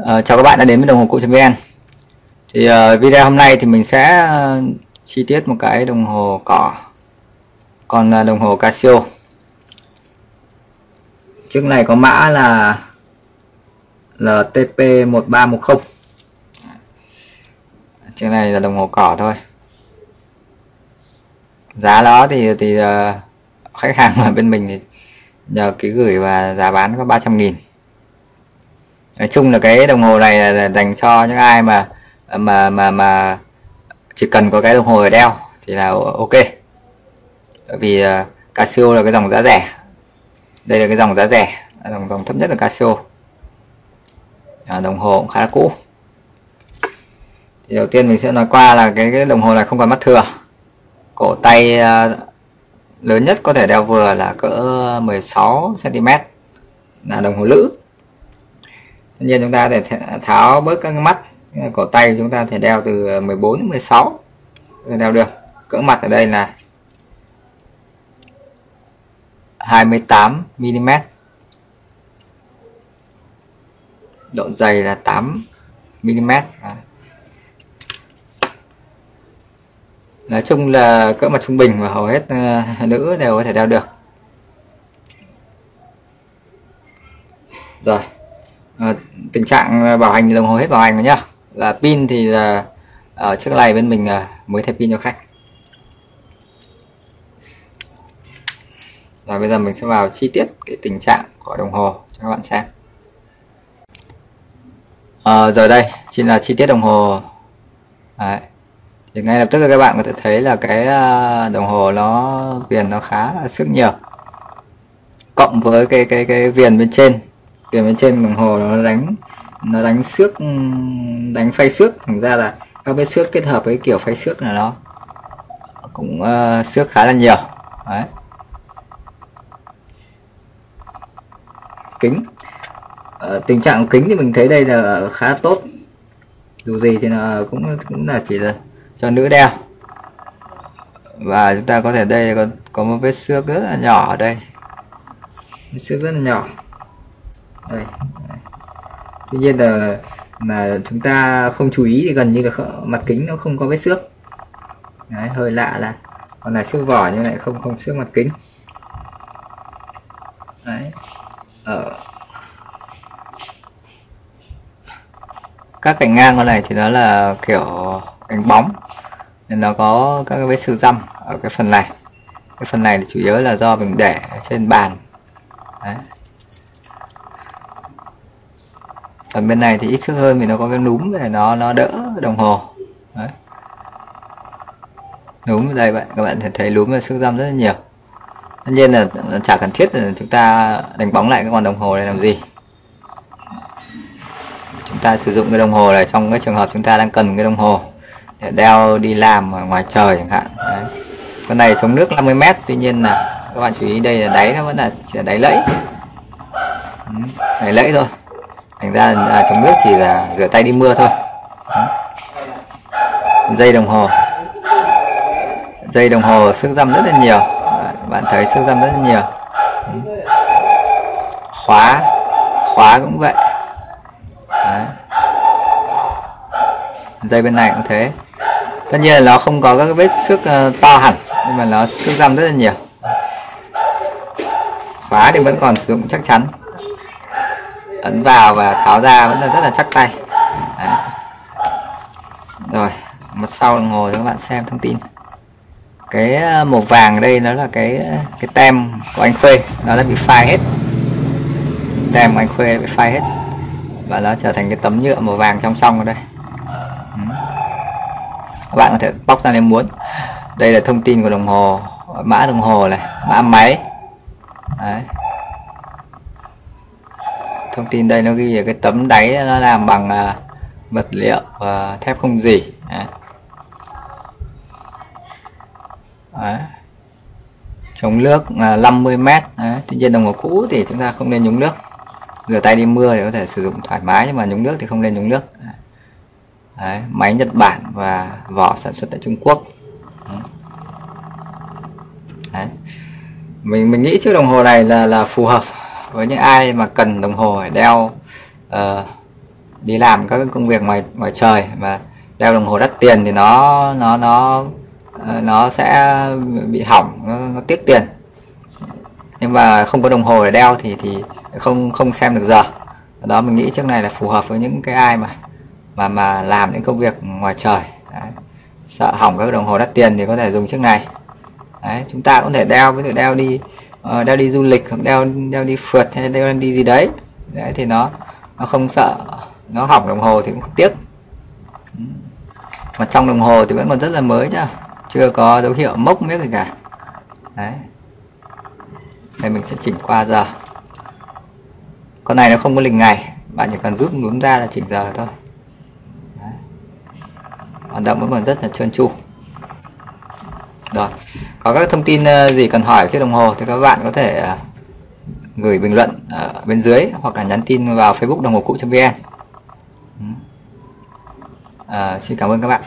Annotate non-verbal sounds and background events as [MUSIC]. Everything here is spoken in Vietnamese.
Uh, chào các bạn đã đến với đồng hồ cũ.vn thì uh, video hôm nay thì mình sẽ uh, chi tiết một cái đồng hồ cỏ. Còn uh, đồng hồ Casio. Chiếc này có mã là LTP1310 chiếc này là đồng hồ cỏ thôi. Giá đó thì thì uh, khách hàng [LAUGHS] ở bên mình thì nhờ ký gửi và giá bán có 300 nghìn nói chung là cái đồng hồ này là dành cho những ai mà mà mà mà chỉ cần có cái đồng hồ để đeo thì là ok. Tại vì uh, Casio là cái dòng giá rẻ. Đây là cái dòng giá rẻ dòng dòng thấp nhất là Casio. À, đồng hồ cũng khá là cũ. Thì đầu tiên mình sẽ nói qua là cái, cái đồng hồ này không còn mắt thừa. Cổ tay uh, lớn nhất có thể đeo vừa là cỡ 16 cm là đồng hồ nữ tất nhiên chúng ta để tháo bớt các mắt, cổ tay chúng ta thể đeo từ 14 đến 16 đeo được. Cỡ mặt ở đây là 28 mm độ dày là 8 mm nói chung là cỡ mặt trung bình và hầu hết ờ, nữ đều có thể đeo được. Rồi à, tình trạng ờ, bảo hành đồng hồ hết bảo hành rồi nhá. Là pin thì là ở trước này bên mình ờ, mới thay pin cho khách. Rồi bây giờ mình sẽ vào chi tiết cái tình trạng của đồng hồ cho các bạn xem. À, rồi đây chính là chi tiết đồng hồ. Đấy. thì ngay lập tức các bạn có thể thấy là cái đồng hồ nó viền nó khá là sức nhiều. Cộng với cái cái cái viền bên trên viền bên trên đồng hồ nó đánh nó đánh xước đánh phay xước. Thành ra là các vết xước kết hợp với kiểu phay xước là nó cũng uh, xước khá là nhiều. Đấy. kính. Uh, tình trạng kính thì mình thấy đây là khá tốt. Dù gì thì là cũng cũng là chỉ là cho nữ đeo. Và chúng ta có thể đây có có một vết xước rất là nhỏ ở đây. Vết xước rất là nhỏ đây. tuy nhiên là mà chúng ta không chú ý thì gần như là mặt kính nó không có vết xước Đấy, hơi lạ là còn là xước vỏ nhưng lại không không xước mặt kính Đấy. ở các cạnh ngang con này thì nó là kiểu cánh bóng nên nó có các cái vết sưu răm ở cái phần này cái phần này thì chủ yếu là do mình để trên bàn Đấy. Còn bên này thì ít sức hơn vì nó có cái núm để nó nó đỡ đồng hồ. Đấy. núm đây bạn các bạn thể thấy núm là sức dăm rất là nhiều. Tất nhiên là, là chả cần thiết là chúng ta đánh bóng lại cái con đồng hồ này làm gì. Chúng ta sử dụng cái đồng hồ này trong cái trường hợp chúng ta đang cần cái đồng hồ để đeo đi làm ở ngoài trời chẳng hạn. Đấy. con này chống nước 50 mét tuy nhiên là các bạn chú ý đây là đáy nó vẫn là chỉ là đáy lẫy. Ừ, đáy lẫy thôi thành ra là chống nước chỉ là rửa tay đi mưa thôi. Dây đồng hồ. Dây đồng hồ sức răm rất là nhiều. Bạn thấy sức răm rất là nhiều. Khóa. Khóa cũng vậy. Đấy. dây bên này cũng thế. Tất nhiên là nó không có các vết xước ờ, to hẳn, nhưng mà nó xước răm rất là nhiều. Khóa thì vẫn còn sử dụng chắc chắn ấn vào và tháo ra vẫn là rất là chắc tay. Đấy. rồi, mặt sau đồng hồ cho các bạn xem thông tin. Cái ờ, màu vàng đây nó là cái ờ, cái tem của anh Khuê. Nó đã bị phai hết. Tem của anh Khuê bị phai hết. Và nó trở thành cái tấm nhựa màu vàng trong trong ở đây. Ừ. Các bạn có thể bóc ra nếu muốn. Đây là thông tin của đồng hồ, mã đồng hồ này, mã máy. Đấy thông tin đây nó ghi ở cái tấm đáy, nó làm bằng à, vật liệu và thép không gì chống nước là 50 mét. Đấy. tuy nhiên đồng hồ cũ thì chúng ta không nên nhúng nước. Rửa tay đi mưa thì có thể sử dụng thoải mái, nhưng mà nhúng nước thì không nên nhúng nước. Đấy. máy Nhật Bản và vỏ sản xuất tại Trung Quốc. Đấy. mình mình nghĩ chiếc đồng hồ này là là phù hợp với những ai mà cần đồng hồ để đeo uh, đi làm các công việc ngoài ngoài trời mà đeo đồng hồ đắt tiền thì nó nó nó ờ, nó sẽ bị hỏng nó, nó tiếc tiền nhưng mà không có đồng hồ để đeo thì thì không không xem được giờ đó mình nghĩ chiếc này là phù hợp với những cái ai mà mà mà làm những công việc ngoài trời Đấy. sợ hỏng các đồng hồ đắt tiền thì có thể dùng chiếc này Đấy. chúng ta cũng thể đeo với thể đeo đi Ờ, uh, đeo đi du lịch hoặc đeo đeo đi phượt hay đeo đi gì đấy. Đấy thì nó nó không sợ. Nó hỏng đồng hồ thì cũng không tiếc. Mà trong đồng hồ thì vẫn còn rất là mới nhá. Chưa có dấu hiệu mốc miếc gì cả. Đấy. Đây mình sẽ chỉnh qua giờ. Con này nó không có lịch ngày. Bạn chỉ cần rút núm ra là chỉnh giờ thôi. Đấy. hoạt động vẫn còn rất là trơn tru. Rồi có các thông tin ờ, gì cần hỏi chiếc đồng hồ thì các bạn có thể ờ, gửi bình luận ở bên dưới hoặc là nhắn tin vào facebook đồng hồ cũ.vn à, ừ. ờ, xin cảm ơn các bạn.